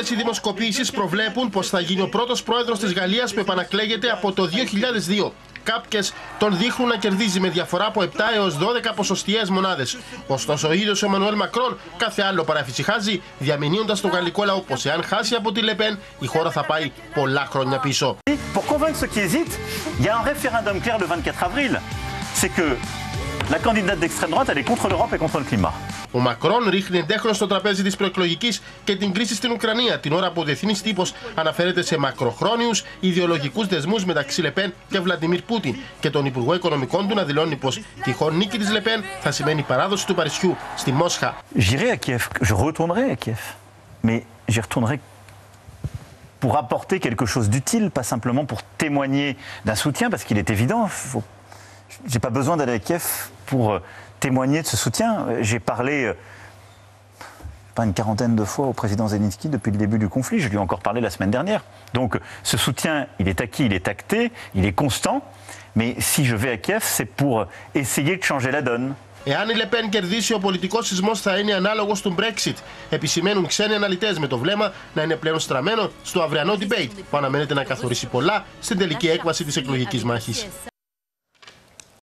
οι δημοσκοπήσεις προβλέπουν πως θα γίνει ο πρώτος πρόεδρος της Γαλλίας που επανακλέγεται από το 2002. Κάποιες τον δείχνουν να κερδίζει με διαφορά από 7 έως 12 ποσοστιαίες μονάδες. Ωστόσο, ο ίδιος ο Εμμανουέλ Μακρόν κάθε άλλο παραφυσιχάζει, διαμηνύοντας τον γαλλικό λαό πως εάν χάσει από τη Λεπέν, η χώρα θα πάει πολλά χρόνια πίσω. Pour convaincre ceux qui hésitent, il y a un référendum clair le 24 avril. C'est que la candidate d'extrême droite, elle est contre l'Europe et contre le climat. Ο Μακρόν ρίχνει εντέχνο στο τραπέζι της προεκλογικής και την κρίση στην Ουκρανία, την ώρα που ο διεθνής τύπος αναφέρεται σε μακροχρόνιους ιδεολογικούς δεσμούς μεταξύ Λεπέν και Βλαντιμίρ Πούτιν και τον Υπουργό Οικονομικών του να δηλώνει πως τυχόν νίκη της Λεπέν θα σημαίνει παράδοση του Παρισιού στη Μόσχα. J'irai à Kiev, je retournerai à Kiev. Mais j'y retournerai pour apporter quelque chose d'utile, pas simplement pour témoigner d'un soutien, parce qu'il est évident, faut... j'ai pas besoin d'aller à Kiev pour euh, témoigner de ce soutien. J'ai parlé euh, pas une quarantaine de fois au président Zelensky depuis le début du conflit, je lui ai encore parlé la semaine dernière. Donc ce soutien, il est acquis, il est acté, il est constant, mais si je vais à Kiev, c'est pour essayer de changer la donne. Εάν η Λεπέν κερδίσει, ο πολιτικό σεισμό θα είναι ανάλογο του Brexit. Επισημαίνουν ξένοι αναλυτέ με το βλέμμα να είναι πλέον στραμμένο στο αυριανό debate, που αναμένεται να καθορίσει πολλά στην τελική έκβαση τη εκλογική μάχη.